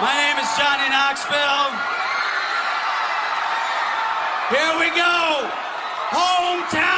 My name is Johnny Knoxville. Here we go. Hometown.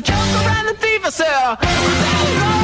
a joke around the fever cell.